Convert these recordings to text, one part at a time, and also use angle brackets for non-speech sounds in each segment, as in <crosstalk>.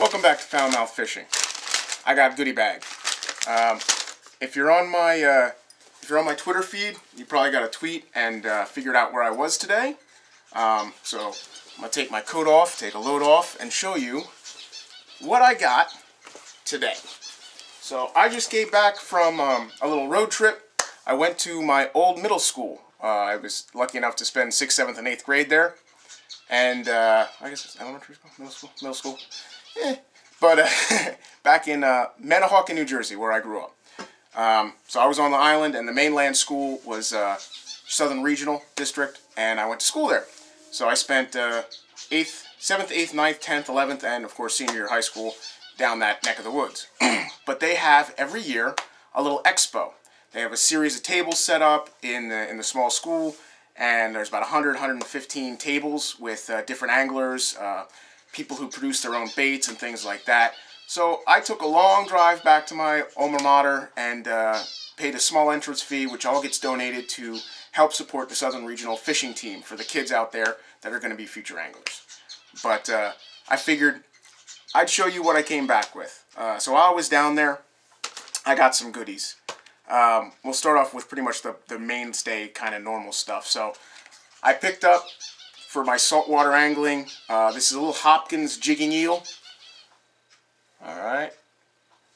Welcome back to Foul Mouth Fishing. I got a goodie bag. Um, if you're on my uh, if you're on my Twitter feed, you probably got a tweet and uh, figured out where I was today. Um, so I'm gonna take my coat off, take a load off, and show you what I got today. So I just came back from um, a little road trip. I went to my old middle school. Uh, I was lucky enough to spend sixth, seventh, and eighth grade there, and uh, I guess it's elementary school, middle school, middle school. Eh. But uh, <laughs> back in uh, Manahawkin, New Jersey, where I grew up. Um, so I was on the island, and the mainland school was uh, Southern Regional District, and I went to school there. So I spent uh, eighth, seventh, eighth, ninth, tenth, eleventh, and of course senior year high school down that neck of the woods. <clears throat> but they have every year a little expo. They have a series of tables set up in the, in the small school, and there's about 100, 115 tables with uh, different anglers, uh, people who produce their own baits and things like that. So I took a long drive back to my alma mater and uh, paid a small entrance fee, which all gets donated to help support the Southern Regional fishing team for the kids out there that are going to be future anglers. But uh, I figured I'd show you what I came back with. Uh, so while I was down there, I got some goodies. Um, we'll start off with pretty much the, the mainstay kind of normal stuff. So I picked up for my saltwater angling, uh, this is a little Hopkins jigging eel. Alright.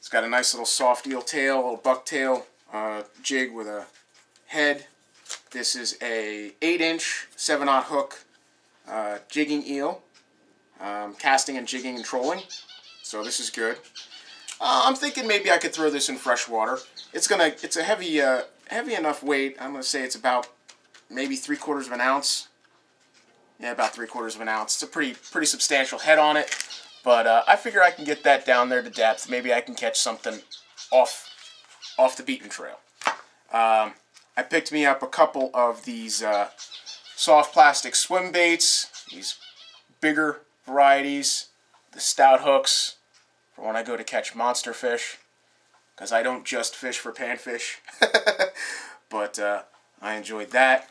It's got a nice little soft eel tail, a little bucktail uh, jig with a head. This is a 8 inch 7 aught hook uh, jigging eel. Um, casting and jigging and trolling. So this is good. Uh, I'm thinking maybe I could throw this in fresh water. It's gonna, it's a heavy, uh, heavy enough weight. I'm gonna say it's about maybe three quarters of an ounce. Yeah, about three quarters of an ounce. It's a pretty, pretty substantial head on it. But uh, I figure I can get that down there to depth. Maybe I can catch something off, off the beaten trail. Um, I picked me up a couple of these uh, soft plastic swim baits. These bigger varieties, the stout hooks for when I go to catch monster fish, because I don't just fish for panfish, <laughs> but uh, I enjoyed that.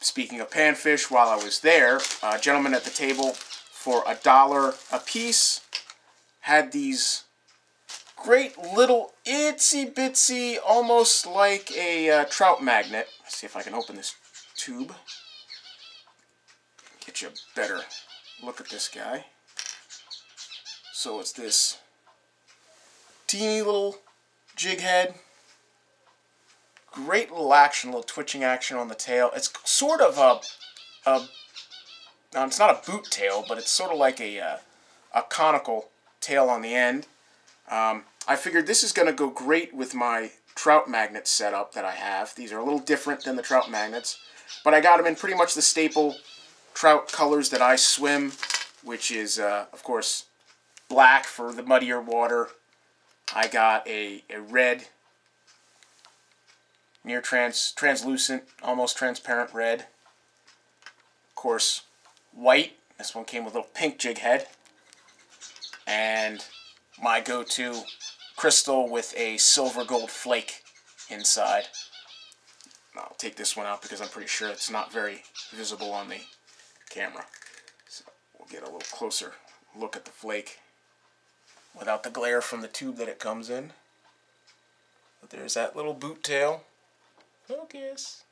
Speaking of panfish, while I was there, a gentleman at the table for a dollar a piece had these great little itsy bitsy, almost like a uh, trout magnet. Let's see if I can open this tube. Get you a better look at this guy. So it's this teeny little jig head. Great little action, little twitching action on the tail. It's sort of a, a it's not a boot tail, but it's sort of like a, uh, a conical tail on the end. Um, I figured this is going to go great with my trout magnet setup that I have. These are a little different than the trout magnets, but I got them in pretty much the staple trout colors that I swim, which is, uh, of course, black for the muddier water. I got a, a red, near trans translucent, almost transparent red. Of course, white. This one came with a little pink jig head. And my go-to crystal with a silver gold flake inside. I'll take this one out because I'm pretty sure it's not very visible on the camera. So we'll get a little closer look at the flake without the glare from the tube that it comes in. But there's that little boot tail. Focus.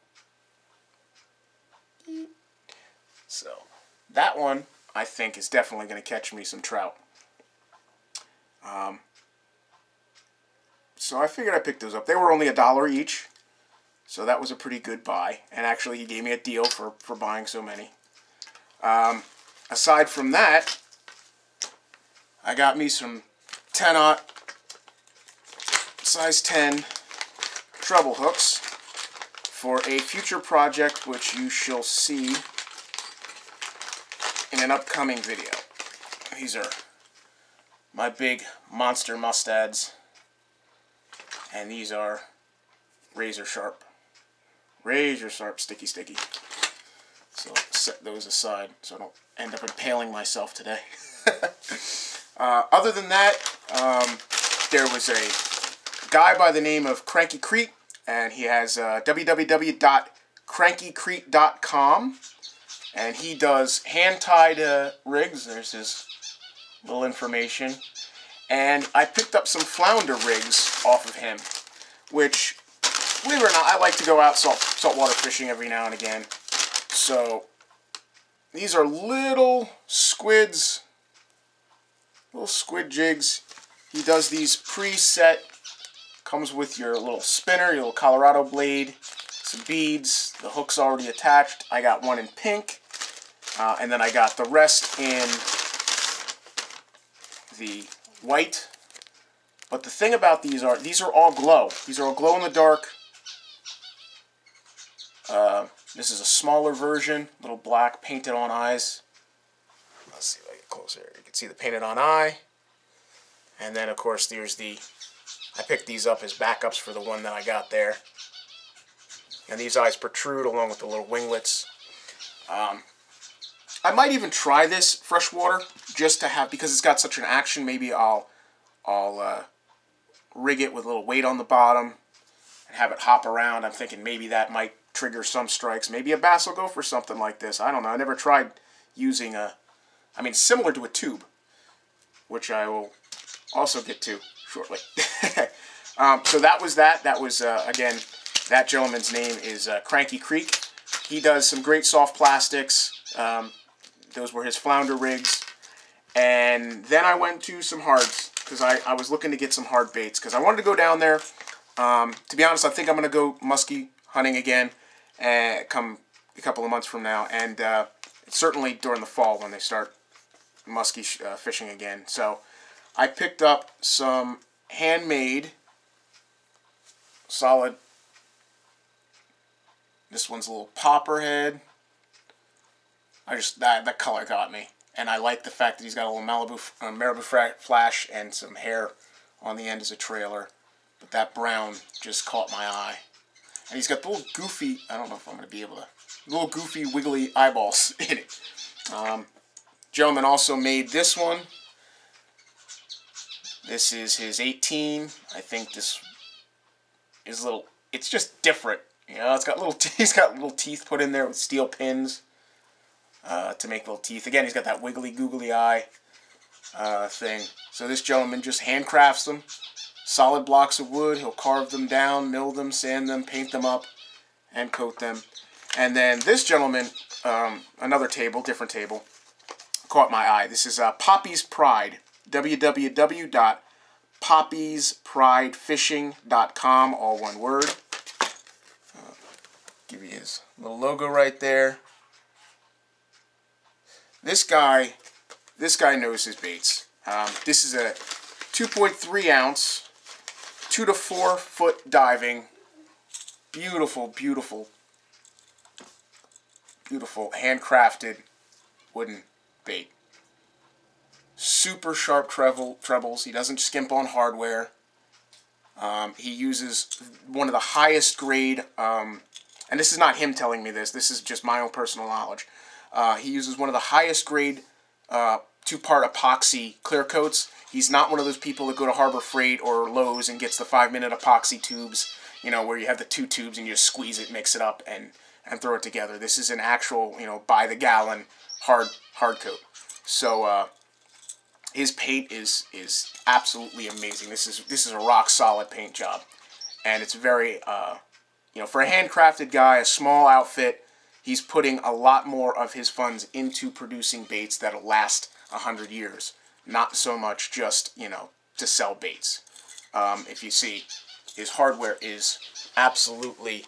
So that one I think is definitely going to catch me some trout. Um, so I figured I picked those up. They were only a dollar each. So that was a pretty good buy. And actually he gave me a deal for, for buying so many. Um, aside from that, I got me some 10 aught size 10 treble hooks for a future project which you shall see in an upcoming video. These are my big monster mustads and these are razor sharp razor sharp sticky sticky so set those aside so I don't end up impaling myself today. <laughs> uh, other than that, um, there was a guy by the name of Crankey Creek, and he has uh, www.crankeycreek.com, and he does hand-tied uh, rigs. There's his little information. And I picked up some flounder rigs off of him, which, believe it or not, I like to go out salt saltwater fishing every now and again. So these are little squids, little squid jigs. He does these preset, comes with your little spinner, your little Colorado blade, some beads, the hook's already attached. I got one in pink, uh, and then I got the rest in the white. But the thing about these are, these are all glow. These are all glow in the dark. Uh, this is a smaller version, little black painted on eyes. Let's see if I get closer. You can see the painted on eye. And then, of course, there's the, I picked these up as backups for the one that I got there. And these eyes protrude along with the little winglets. Um, I might even try this freshwater just to have, because it's got such an action, maybe I'll, I'll uh, rig it with a little weight on the bottom and have it hop around. I'm thinking maybe that might trigger some strikes. Maybe a bass will go for something like this. I don't know. I never tried using a, I mean, similar to a tube, which I will also get to shortly. <laughs> um, so that was that. That was, uh, again, that gentleman's name is uh, Crankey Creek. He does some great soft plastics. Um, those were his flounder rigs. And then I went to some hards because I, I was looking to get some hard baits because I wanted to go down there. Um, to be honest, I think I'm going to go muskie hunting again uh, come a couple of months from now, and uh, certainly during the fall when they start muskie uh, fishing again. So I picked up some handmade solid. This one's a little popper head. I just that that color got me, and I like the fact that he's got a little Malibu uh, Marabou flash and some hair on the end as a trailer. But that brown just caught my eye. And he's got the little goofy, I don't know if I'm going to be able to, little goofy wiggly eyeballs <laughs> in it. Um, gentleman also made this one. This is his 18. I think this is a little, it's just different. You know, it's got little, <laughs> he's got little teeth put in there with steel pins uh, to make little teeth. Again, he's got that wiggly googly eye uh, thing. So this gentleman just handcrafts them solid blocks of wood. He'll carve them down, mill them, sand them, paint them up, and coat them. And then this gentleman, um, another table, different table, caught my eye. This is uh, Pappy's Pride. www.pappyspridefishing.com, all one word. Uh, give you his little logo right there. This guy, this guy knows his baits. Um, this is a 2.3 ounce two to four foot diving. Beautiful, beautiful, beautiful handcrafted wooden bait. Super sharp treble, trebles. He doesn't skimp on hardware. Um, he uses one of the highest grade, um, and this is not him telling me this, this is just my own personal knowledge. Uh, he uses one of the highest grade uh, two-part epoxy clear coats He's not one of those people that go to Harbor Freight or Lowe's and gets the five minute epoxy tubes, you know, where you have the two tubes and you just squeeze it, mix it up, and, and throw it together. This is an actual, you know, by the gallon hard hard coat. So uh, his paint is is absolutely amazing. This is this is a rock solid paint job, and it's very uh, you know for a handcrafted guy, a small outfit. He's putting a lot more of his funds into producing baits that'll last a hundred years not so much just, you know, to sell baits. Um, if you see, his hardware is absolutely,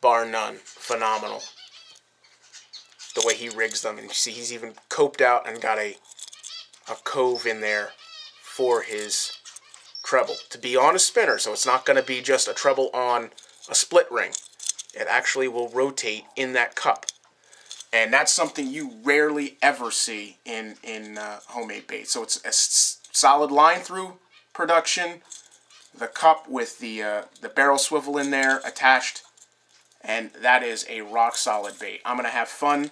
bar none, phenomenal. The way he rigs them, and you see he's even coped out and got a, a cove in there for his treble to be on a spinner, so it's not going to be just a treble on a split ring. It actually will rotate in that cup and that's something you rarely ever see in in uh, homemade bait. So it's a solid line through production, the cup with the uh, the barrel swivel in there attached, and that is a rock solid bait. I'm gonna have fun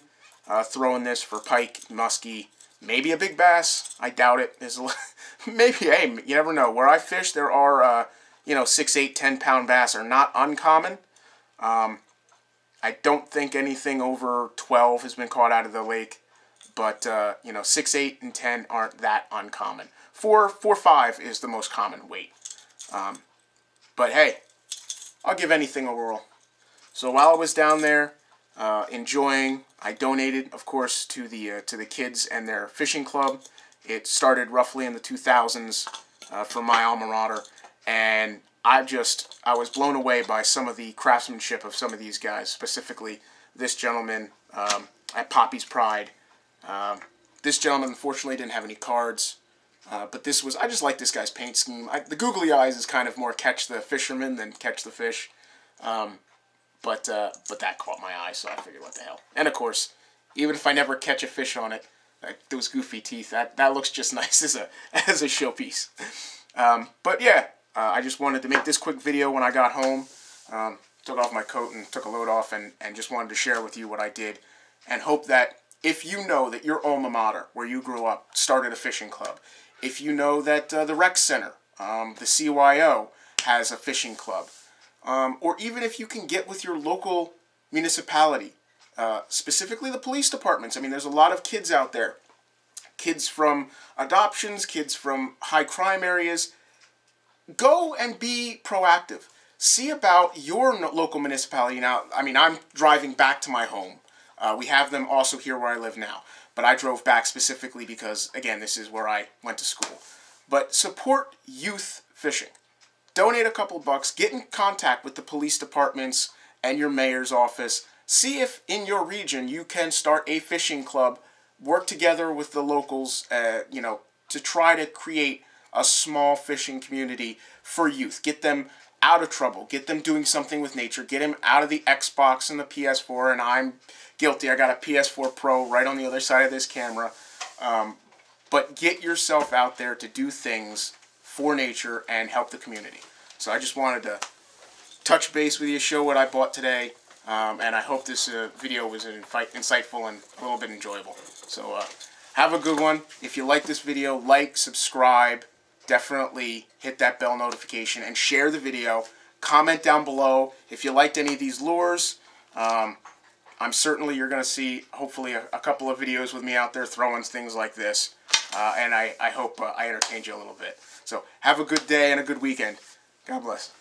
uh, throwing this for pike, muskie, maybe a big bass. I doubt it. There's a, <laughs> maybe hey, you never know. Where I fish, there are uh, you know six, eight, ten pound bass are not uncommon. Um, I don't think anything over 12 has been caught out of the lake. but uh, you know, six, eight, and ten aren't that uncommon. Four, four, five is the most common weight. Um, but hey, I'll give anything a whirl. So while I was down there uh, enjoying, I donated, of course, to the uh, to the kids and their fishing club. It started roughly in the 2000s uh, for my alma mater, and I just I was blown away by some of the craftsmanship of some of these guys, specifically this gentleman um, at Pappy's Pride. Um, this gentleman unfortunately didn't have any cards, uh, but this was I just like this guy's paint scheme. I, the googly eyes is kind of more catch the fisherman than catch the fish, um, but uh, but that caught my eye, so I figured what the hell. And of course, even if I never catch a fish on it, those goofy teeth that that looks just <laughs> nice as a as a showpiece. Um, but yeah, uh, I just wanted to make this quick video when I got home. Um, took off my coat and took a load off and, and just wanted to share with you what I did and hope that if you know that your alma mater, where you grew up, started a fishing club, if you know that uh, the rec center, um, the CYO, has a fishing club, um, or even if you can get with your local municipality, uh, specifically the police departments. I mean, there's a lot of kids out there, kids from adoptions, kids from high crime areas. Go and be proactive. See about your local municipality. Now, I mean, I'm driving back to my home. Uh, we have them also here where I live now. But I drove back specifically because, again, this is where I went to school. But support youth fishing. Donate a couple bucks. Get in contact with the police departments and your mayor's office. See if in your region you can start a fishing club. Work together with the locals, uh, you know, to try to create a small fishing community for youth. Get them out of trouble. Get them doing something with nature. Get them out of the Xbox and the PS4. And I'm guilty. I got a PS4 Pro right on the other side of this camera. Um, but get yourself out there to do things for nature and help the community. So I just wanted to touch base with you, show what I bought today. Um, and I hope this uh, video was insightful and a little bit enjoyable. So uh, have a good one. If you like this video, like, subscribe, definitely hit that bell notification and share the video. Comment down below if you liked any of these lures. Um, I'm certainly you're going to see hopefully a, a, couple of videos with me out there throwing things like this. Uh, and I, I hope uh, I entertained you a little bit. So have a good day and a good weekend. God bless.